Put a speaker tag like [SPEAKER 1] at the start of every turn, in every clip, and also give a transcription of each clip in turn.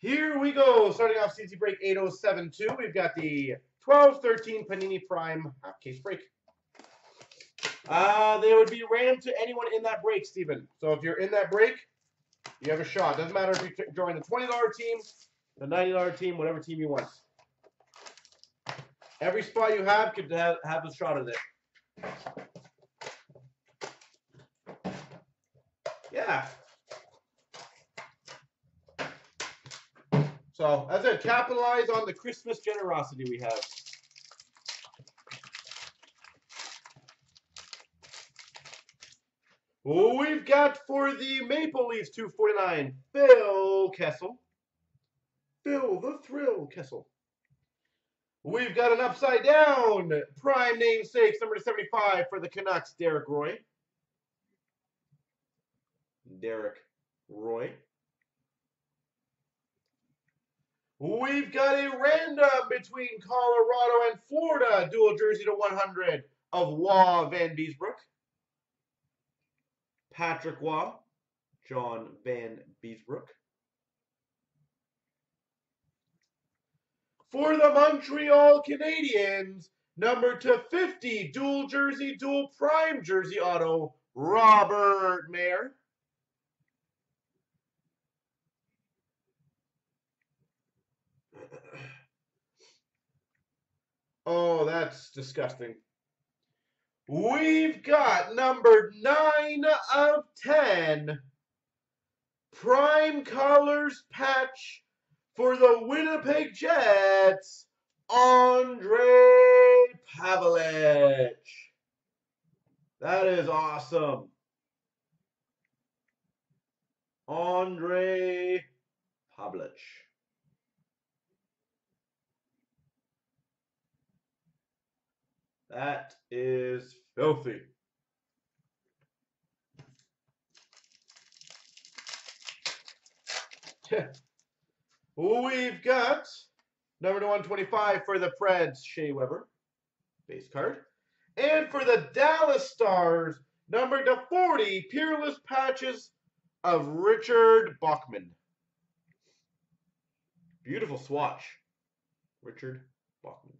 [SPEAKER 1] Here we go. Starting off CNC break 8072. We've got the 1213 Panini Prime half case break. Uh, they would be random to anyone in that break, Steven. So if you're in that break, you have a shot. Doesn't matter if you join the $20 team, the $90 team, whatever team you want. Every spot you have could have, have a shot at it. Yeah. So, as I capitalize on the Christmas generosity we have. We've got for the Maple Leafs 249, Phil Kessel. Phil the Thrill Kessel. We've got an upside down prime namesakes number 75 for the Canucks, Derek Roy. Derek Roy. We've got a random between Colorado and Florida, dual jersey to 100 of Roy Van Beesbrook. Patrick Roy, John Van Beesbrook. For the Montreal Canadiens, number to 50, dual jersey, dual prime jersey auto, Robert Mayer. Oh, that's disgusting. We've got number 9 of 10. Prime Colors patch for the Winnipeg Jets, Andre Pavelec. That is awesome. Andre Pavelec. That is filthy. We've got number to 125 for the Preds, Shea Weber, base card. And for the Dallas Stars, number to 40, Peerless Patches of Richard Bachman. Beautiful swatch. Richard Bachman.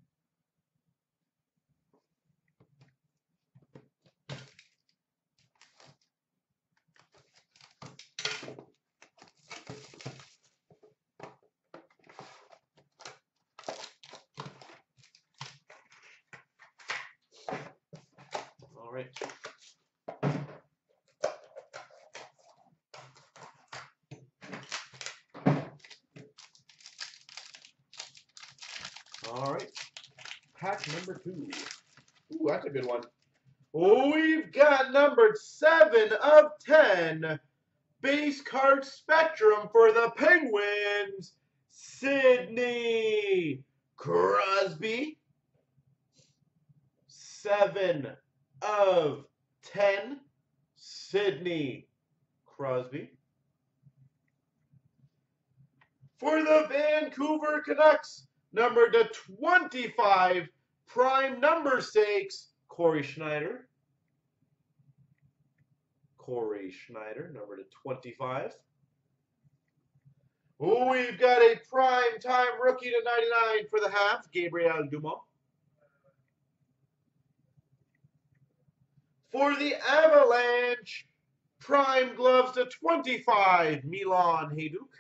[SPEAKER 1] All right. Patch number two. Ooh, that's a good one. We've got numbered seven of ten. Base card spectrum for the Penguins. Sidney Crosby. Seven of 10, Sidney Crosby. For the Vancouver Canucks, number to 25, prime number six, Cory Schneider. Cory Schneider, number to 25. We've got a prime time rookie to 99 for the Habs, Gabriel Dumont. For the Avalanche, prime gloves to 25, Milan Hejduk.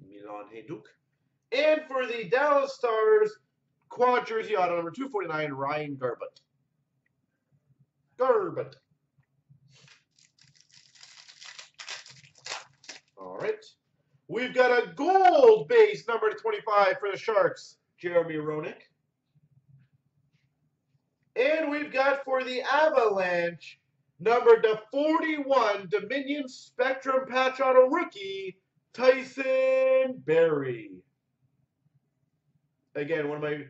[SPEAKER 1] Milan Hejduk. And for the Dallas Stars, quad jersey auto number 249, Ryan Garbutt. Garbutt. All right. We've got a gold base number to 25 for the Sharks, Jeremy Roenick. And we've got for the Avalanche, number to 41, Dominion Spectrum Patch Auto Rookie, Tyson Barrie. Again, one of my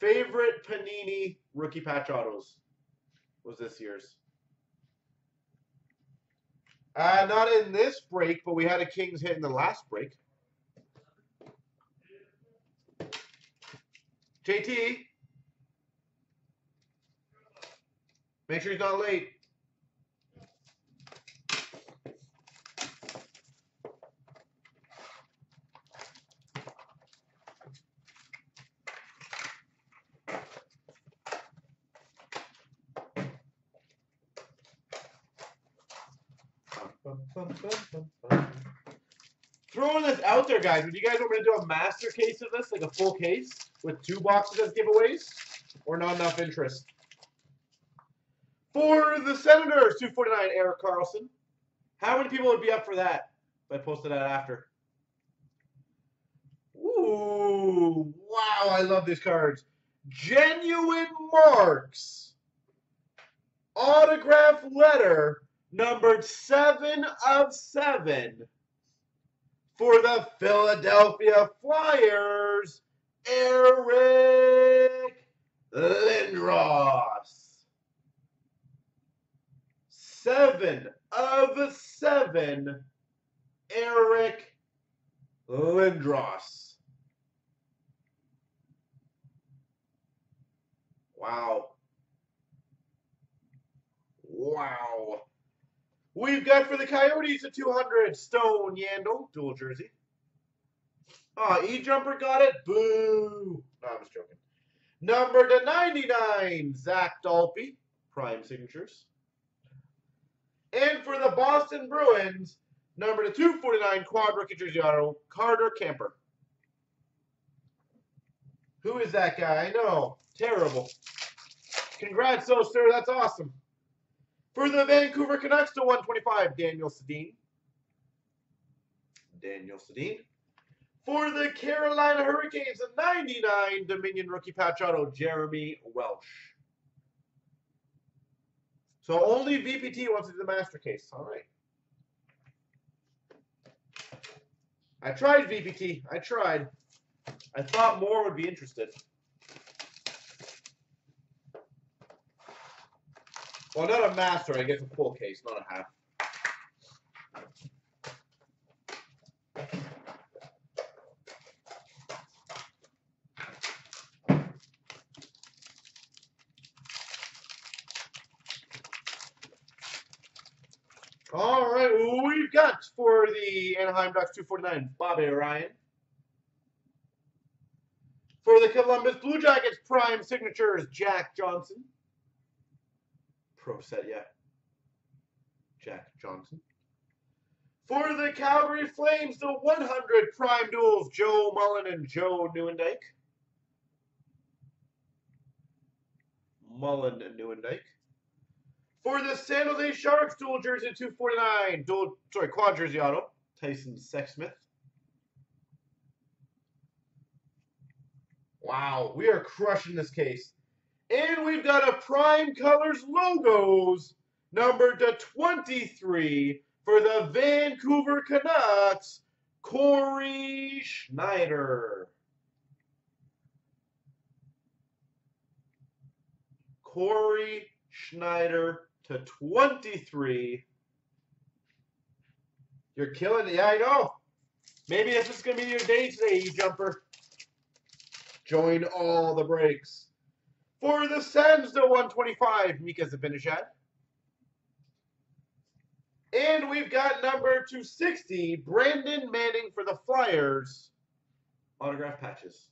[SPEAKER 1] favorite Panini rookie patch autos was this year's. Uh, not in this break, but we had a Kings hit in the last break. JT, Make sure he's not late. Throwing this out there, guys. Would you guys want me to do a master case of this, like a full case, with two boxes as giveaways, or not enough interest? For the Senators, 249, Erik Karlsson. How many people would be up for that if I posted that after? Ooh, wow, I love these cards. Genuine Marks. Autograph letter numbered 7 of 7 for the Philadelphia Flyers, Eric Lindros. Seven of seven, Eric Lindros. Wow. Wow. We've got for the Coyotes a 200 Stone Yandle dual jersey. Oh, E-Jumper got it. Boo. No, I'm just joking. Number to 99, Zach Dalpe, prime signatures. And for the Boston Bruins, number to 249, quad rookie jersey auto, Carter Camper. Who is that guy? I know. Terrible. Congrats, though, sir. That's awesome. For the Vancouver Canucks to 125, Daniel Sedin. Daniel Sedin. For the Carolina Hurricanes, a 99 Dominion rookie patch auto, Jeremy Welsh. So only VPT wants to do the master case. All right. I tried VPT. I tried. I thought more would be interested. Well, not a master, I guess a full case, not a half. All right, we've got for the Anaheim Ducks 249, Bobby Ryan. For the Columbus Blue Jackets, prime signatures, Jack Johnson. Pro set yet. Jack Johnson. For the Calgary Flames, the 100 prime duels, Joe Mullen and Joe Nieuwendyk. Mullen and Nieuwendyk. For the San Jose Sharks, dual jersey 249, dual, sorry, quad jersey auto, Tyson Sexsmith. Wow, we are crushing this case. And we've got a Prime Colors logos, number to 23 for the Vancouver Canucks, Cory Schneider. Cory Schneider to 23. You're killing it. Yeah, I know. Maybe this is going to be your day today, you jumper. Join all the breaks. For the Sens to 125, Mika Zibanejad. And we've got number 260, Brandon Manning for the Flyers. Autograph patches.